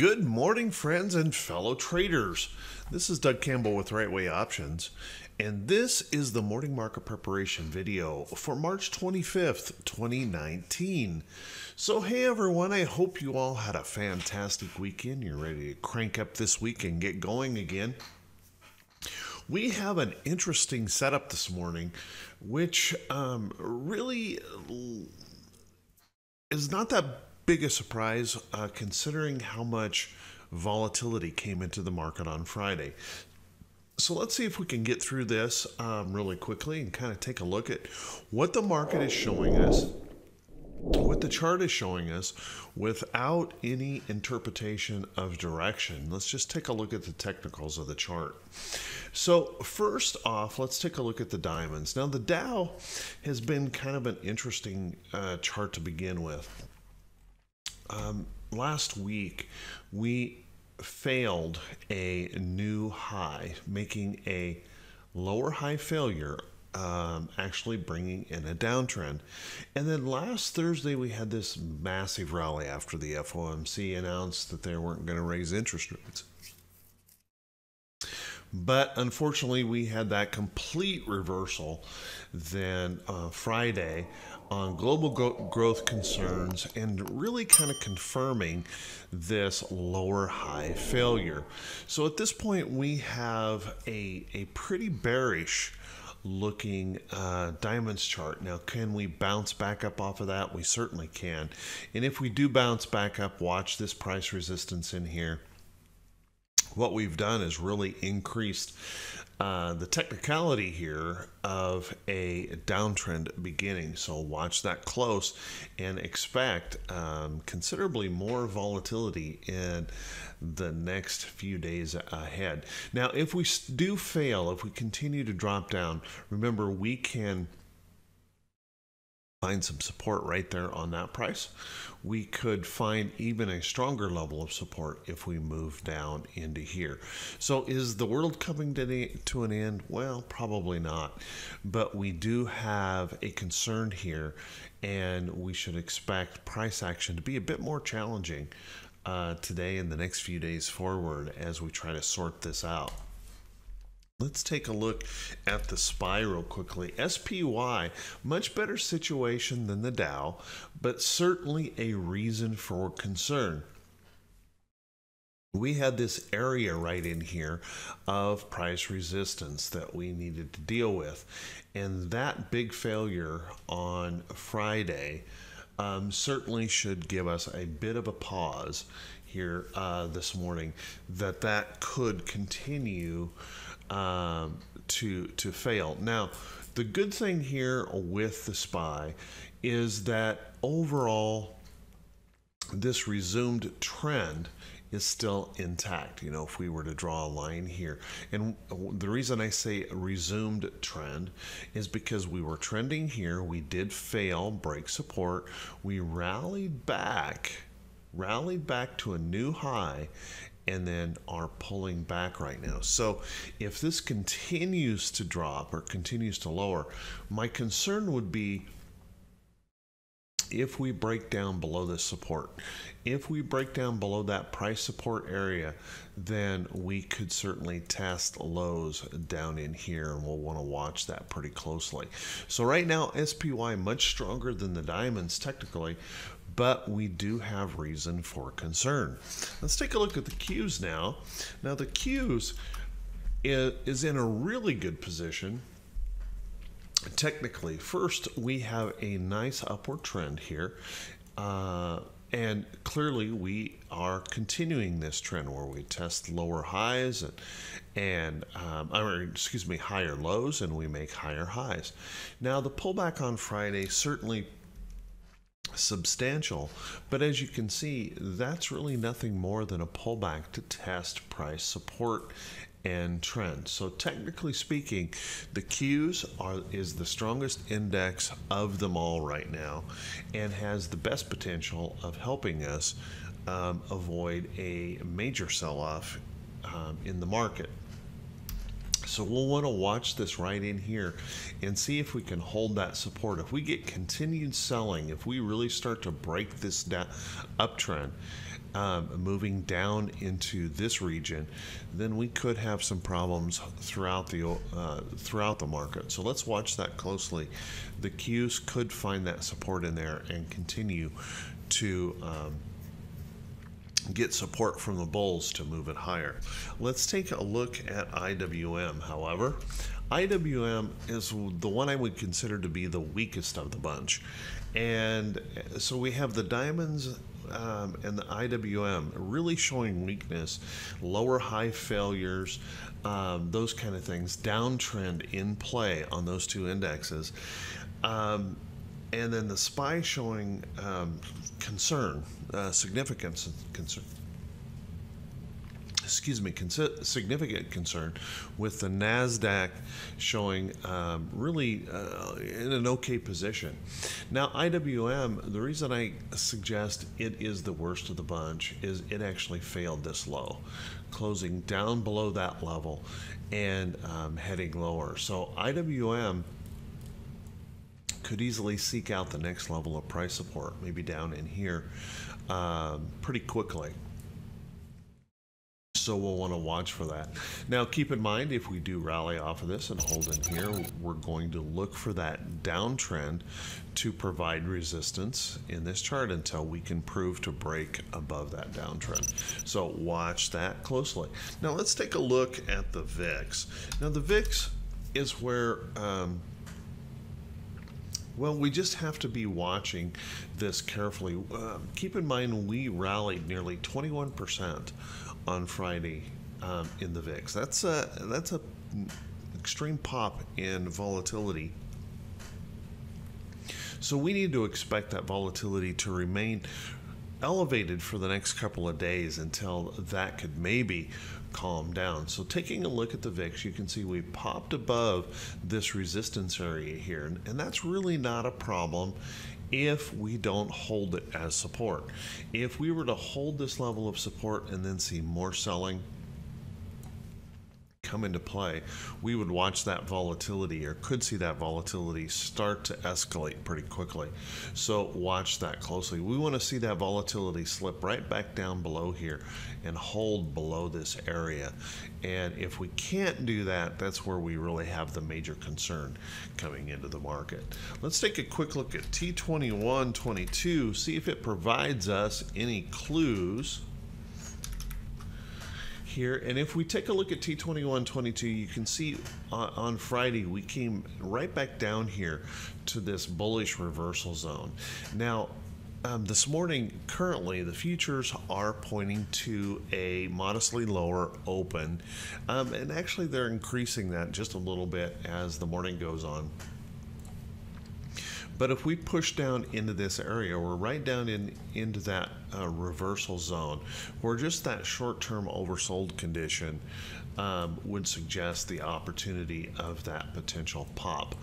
Good morning, friends and fellow traders. This is Doug Campbell with Right Way Options, and this is the morning market preparation video for March 25th, 2019. So, hey everyone, I hope you all had a fantastic weekend. You're ready to crank up this week and get going again. We have an interesting setup this morning, which um, really is not that big a surprise uh, considering how much volatility came into the market on Friday. So let's see if we can get through this um, really quickly and kind of take a look at what the market is showing us, what the chart is showing us without any interpretation of direction. Let's just take a look at the technicals of the chart. So first off, let's take a look at the diamonds. Now the Dow has been kind of an interesting uh, chart to begin with. Um, last week, we failed a new high, making a lower high failure, um, actually bringing in a downtrend. And then last Thursday, we had this massive rally after the FOMC announced that they weren't going to raise interest rates. But unfortunately, we had that complete reversal then uh, Friday on global go- growth concerns and really kind of confirming this lower high failure. So at this point, we have a, a pretty bearish looking uh, diamonds chart. Now, can we bounce back up off of that? We certainly can. And if we do bounce back up, watch this price resistance in here what we've done is really increased uh, the technicality here of a downtrend beginning. So watch that close and expect um, considerably more volatility in the next few days ahead. Now, if we do fail, if we continue to drop down, remember we can find some support right there on that price. We could find even a stronger level of support if we move down into here. So, is the world coming to, the, to an end? Well, probably not. But we do have a concern here, and we should expect price action to be a bit more challenging uh, today and the next few days forward as we try to sort this out. Let's take a look at the SPY real quickly. SPY, much better situation than the Dow, but certainly a reason for concern. We had this area right in here of price resistance that we needed to deal with. And that big failure on Friday um, certainly should give us a bit of a pause here uh, this morning that that could continue um, to to fail. Now, the good thing here with the spy is that overall, this resumed trend is still intact. You know, if we were to draw a line here, and the reason I say resumed trend is because we were trending here, we did fail, break support, we rallied back, rallied back to a new high, and then are pulling back right now. So if this continues to drop or continues to lower, my concern would be if we break down below this support. If we break down below that price support area, then we could certainly test lows down in here and we'll want to watch that pretty closely. So right now SPY much stronger than the diamonds technically, but we do have reason for concern. Let's take a look at the Qs now. Now the Qs is in a really good position technically. First, we have a nice upward trend here. Uh, and clearly, we are continuing this trend where we test lower highs and, and um, or excuse me, higher lows, and we make higher highs. Now, the pullback on Friday certainly substantial. But as you can see, that's really nothing more than a pullback to test price support and trend. So technically speaking, the Qs are is the strongest index of them all right now and has the best potential of helping us um, avoid a major sell-off um, in the market. So we'll want to watch this right in here and see if we can hold that support. If we get continued selling, if we really start to break this uptrend, um, moving down into this region, then we could have some problems throughout the uh, throughout the market. So let's watch that closely. The Qs could find that support in there and continue to um, get support from the bulls to move it higher. Let's take a look at IWM, however. IWM is the one I would consider to be the weakest of the bunch. And so we have the diamonds um, and the IWM really showing weakness, lower high failures, um, those kind of things, downtrend in play on those two indexes. Um, and then the SPY showing um, concern, uh, significant concern. Excuse me, significant concern with the Nasdaq showing um, really uh, in an okay position. Now, IWM, the reason I suggest it is the worst of the bunch is it actually failed this low, closing down below that level and um, heading lower. So IWM could easily seek out the next level of price support, maybe down in here, um, pretty quickly. So we'll want to watch for that. Now, keep in mind, if we do rally off of this and hold in here, we're going to look for that downtrend to provide resistance in this chart until we can prove to break above that downtrend. So watch that closely. Now, let's take a look at the VIX. Now, the VIX is where um, well, we just have to be watching this carefully. Uh, keep in mind, we rallied nearly 21% on Friday um, in the VIX. That's a that's a extreme pop in volatility. So we need to expect that volatility to remain elevated for the next couple of days until that could maybe calm down. So taking a look at the VIX, you can see we popped above this resistance area here, and, that's really not a problem if we don't hold it as support. If we were to hold this level of support and then see more selling, come into play, we would watch that volatility or could see that volatility start to escalate pretty quickly. So watch that closely. We want to see that volatility slip right back down below here and hold below this area. And if we can't do that, that's where we really have the major concern coming into the market. Let's take a quick look at T2122, see if it provides us any clues here. And if we take a look at T2122, you can see on, on Friday we came right back down here to this bullish reversal zone. Now, um, this morning, currently, the futures are pointing to a modestly lower open. Um, and actually, they're increasing that just a little bit as the morning goes on. But if we push down into this area, we're right down in into that uh, reversal zone, where just that short-term oversold condition um, would suggest the opportunity of that potential pop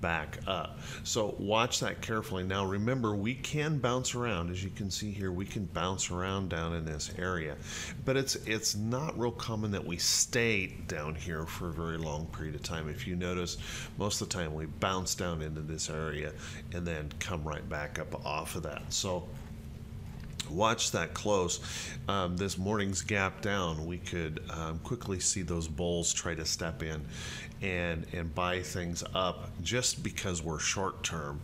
back up. So watch that carefully. Now remember, we can bounce around. As you can see here, we can bounce around down in this area. But it's it's not real common that we stay down here for a very long period of time. If you notice, most of the time we bounce down into this area and then come right back up off of that. So watch that close. Um, this morning's gap down, we could um, quickly see those bulls try to step in and and buy things up just because we're short term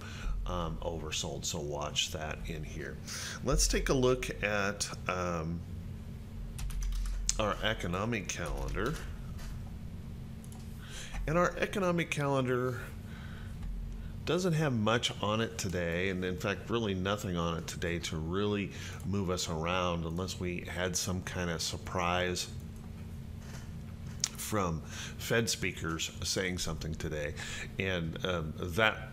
um, oversold. So watch that in here. Let's take a look at um, our economic calendar. And our economic calendar doesn't have much on it today, and in fact, really nothing on it today to really move us around unless we had some kind of surprise from Fed speakers saying something today, and um, that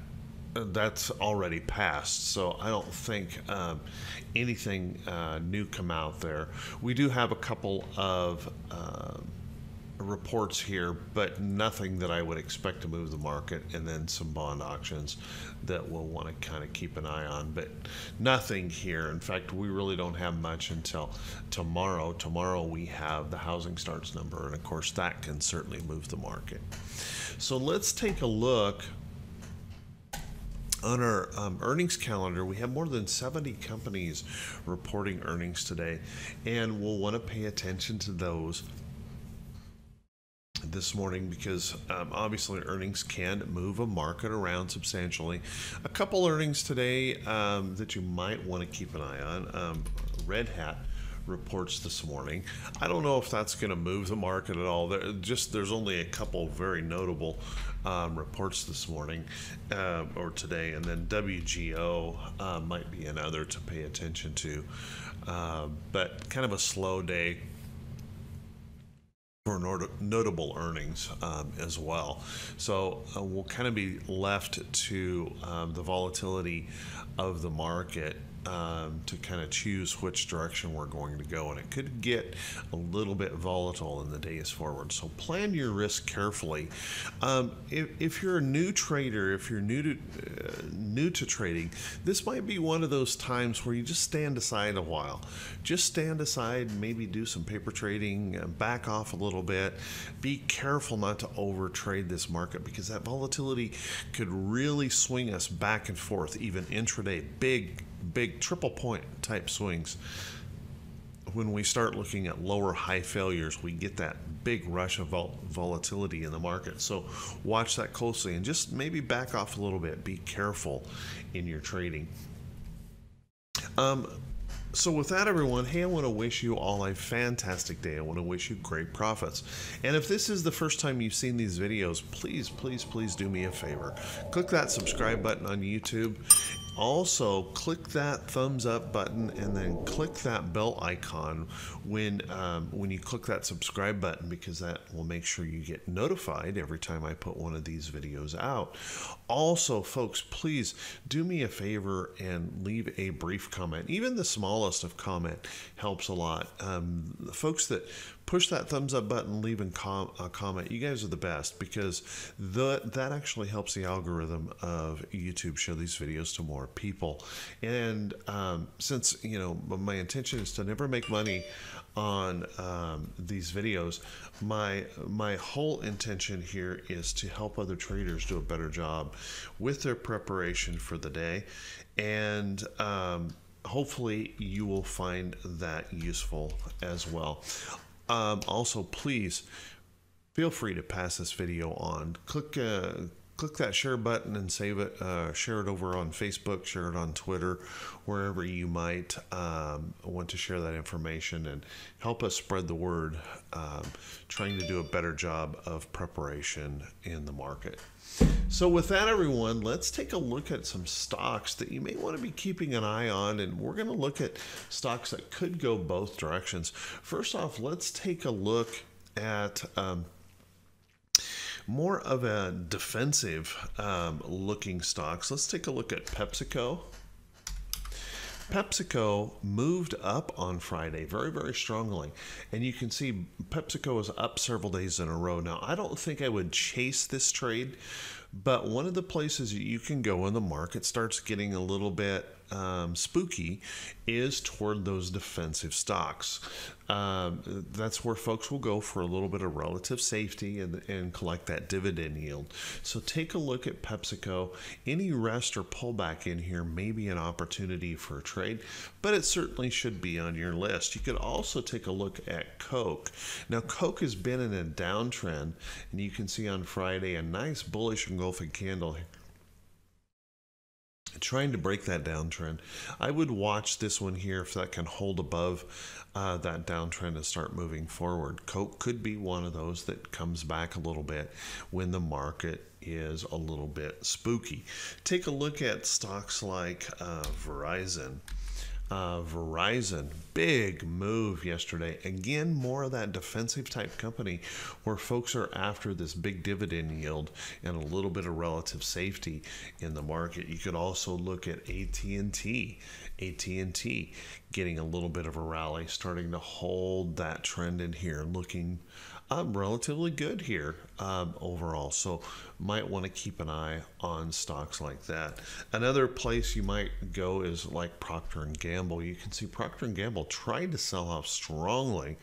that's already passed. So I don't think um, anything uh, new come out there. We do have a couple of uh, reports here, but nothing that I would expect to move the market, and then some bond auctions that we'll want to kind of keep an eye on, but nothing here. In fact, we really don't have much until tomorrow. Tomorrow we have the housing starts number, and of course, that can certainly move the market. So let's take a look on our um, earnings calendar, we have more than 70 companies reporting earnings today, and we'll want to pay attention to those this morning because um, obviously earnings can move a market around substantially. A couple earnings today um, that you might want to keep an eye on. Um, Red Hat reports this morning. I don't know if that's going to move the market at all. There, just there's only a couple very notable um, reports this morning uh, or today, and then WGO uh, might be another to pay attention to. Uh, but kind of a slow day notable earnings um, as well. So uh, we'll kind of be left to um, the volatility of the market um, to kind of choose which direction we're going to go. And it could get a little bit volatile in the days forward. So plan your risk carefully. Um, if, if, you're a new trader, if you're new to uh, new to trading, this might be one of those times where you just stand aside a while. Just stand aside, maybe do some paper trading, uh, back off a little bit. Be careful not to overtrade this market because that volatility could really swing us back and forth, even intraday. Big big triple point type swings. When we start looking at lower high failures, we get that big rush of vol- volatility in the market. So watch that closely and just maybe back off a little bit. Be careful in your trading. Um, so with that everyone hey i want to wish you all a fantastic day i want to wish you great profits and if this is the first time you've seen these videos please please please do me a favor click that subscribe button on youtube also click that thumbs up button and then click that bell icon when um, when you click that subscribe button because that will make sure you get notified every time I put one of these videos out. Also, folks, please do me a favor and leave a brief comment. Even the smallest of comment helps a lot. Um, the folks that push that thumbs up button, leave com- a comment. You guys are the best because the, that actually helps the algorithm of YouTube show these videos to more people. And um, since you know my intention is to never make money on um, these videos, my my whole intention here is to help other traders do a better job with their preparation for the day, and um, hopefully you will find that useful as well. Um, also, please feel free to pass this video on. Click uh, click that share button and save it. Uh, share it over on Facebook, share it on Twitter, wherever you might um, want to share that information and help us spread the word, um, trying to do a better job of preparation in the market. So, with that, everyone, let's take a look at some stocks that you may want to be keeping an eye on. And we're going to look at stocks that could go both directions. First off, let's take a look at. Um, more of a defensive um, looking stocks. Let's take a look at PepsiCo. PepsiCo moved up on Friday very, very strongly. And you can see PepsiCo is up several days in a row. Now, I don't think I would chase this trade, but one of the places you can go when the market starts getting a little bit um, spooky is toward those defensive stocks. Um, that's where folks will go for a little bit of relative safety and, and collect that dividend yield. So take a look at PepsiCo. Any rest or pullback in here may be an opportunity for a trade, but it certainly should be on your list. You could also take a look at Coke. Now, Coke has been in a downtrend, and you can see on Friday a nice bullish engulfing candle trying to break that downtrend. I would watch this one here if that can hold above uh, that downtrend and start moving forward. Coke could be one of those that comes back a little bit when the market is a little bit spooky. Take a look at stocks like uh, Verizon. Uh, Verizon, big move yesterday. Again, more of that defensive type company where folks are after this big dividend yield and a little bit of relative safety in the market. You could also look at AT&T. AT&T getting a little bit of a rally, starting to hold that trend in here, looking um, relatively good here um, overall. So might want to keep an eye on stocks like that. Another place you might go is like Procter and Gamble. You can see Procter and Gamble tried to sell off strongly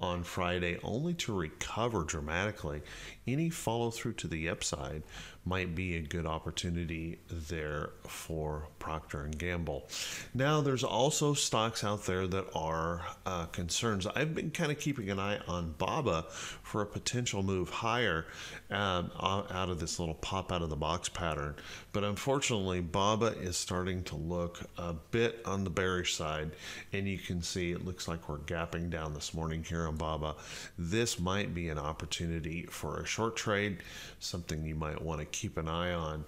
on Friday only to recover dramatically. Any follow through to the upside might be a good opportunity there for Procter and Gamble. Now, there's also stocks out there that are uh, concerns. I've been kind of keeping an eye on BABA for a potential move higher um, out of this little pop out of the box pattern, but unfortunately, BABA is starting to look a bit on the bearish side, and you can see it looks like we're gapping down this morning here on BABA. This might be an opportunity for a short trade, something you might want to keep an eye on.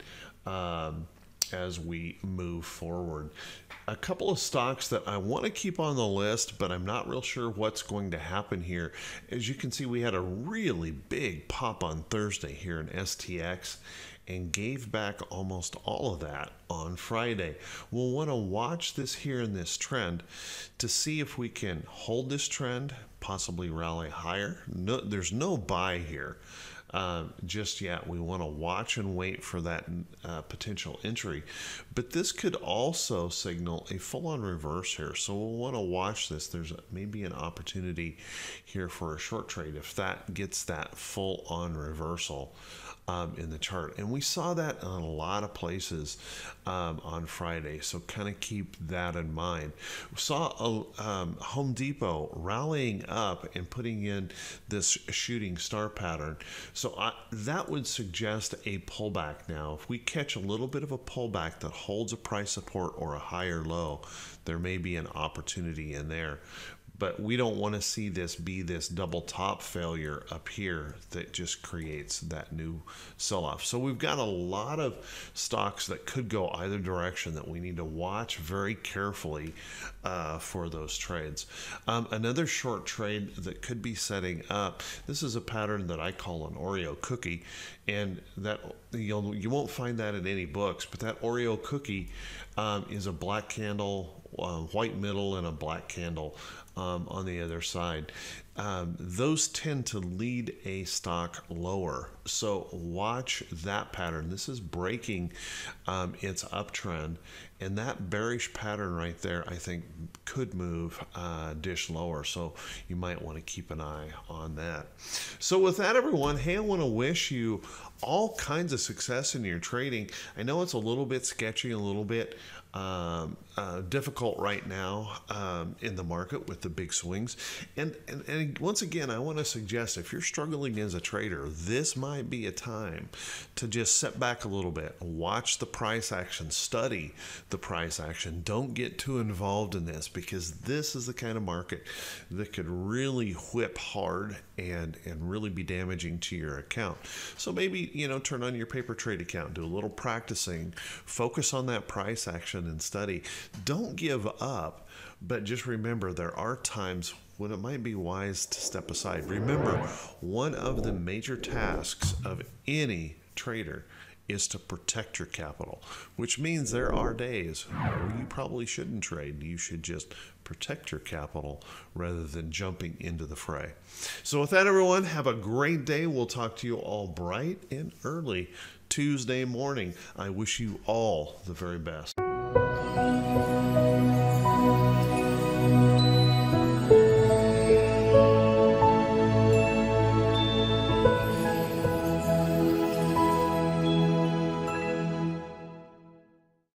Um, as we move forward. A couple of stocks that I want to keep on the list, but I'm not real sure what's going to happen here. As you can see, we had a really big pop on Thursday here in STX and gave back almost all of that on Friday. We'll want to watch this here in this trend to see if we can hold this trend, possibly rally higher. No, there's no buy here uh, just yet. We want to watch and wait for that uh, potential entry. But this could also signal a full on reverse here. So we'll want to watch this. There's maybe an opportunity here for a short trade if that gets that full on reversal um, in the chart. And we saw that in a lot of places um, on Friday. So kind of keep that in mind. We saw a, um, Home Depot rallying up and putting in this shooting star pattern. So I, that would suggest a pullback now. If we catch a little bit of a pullback that holds a price support or a higher low, there may be an opportunity in there but we don't want to see this be this double top failure up here that just creates that new sell off. So we've got a lot of stocks that could go either direction that we need to watch very carefully uh, for those trades. Um, another short trade that could be setting up. This is a pattern that I call an Oreo cookie, and that you'll you won't find that in any books, but that Oreo cookie um, is a black candle uh, white middle and a black candle um, on the other side. Um, those tend to lead a stock lower. So watch that pattern. This is breaking um, its uptrend, and that bearish pattern right there, I think, could move uh, dish lower. So you might want to keep an eye on that. So with that, everyone, hey, I want to wish you all kinds of success in your trading. I know it's a little bit sketchy, a little bit um, uh, difficult right now um, in the market with the big swings. And, and, and once again, I want to suggest if you're struggling as a trader, this might be a time to just sit back a little bit, watch the price action, study the price action. Don't get too involved in this because this is the kind of market that could really whip hard and, and really be damaging to your account. So maybe, you know, turn on your paper trade account, do a little practicing, focus on that price action and study. Don't give up, but just remember there are times when it might be wise to step aside. Remember, one of the major tasks of any trader is to protect your capital, which means there are days where you probably shouldn't trade. You should just protect your capital rather than jumping into the fray. So, with that, everyone, have a great day. We'll talk to you all bright and early Tuesday morning. I wish you all the very best.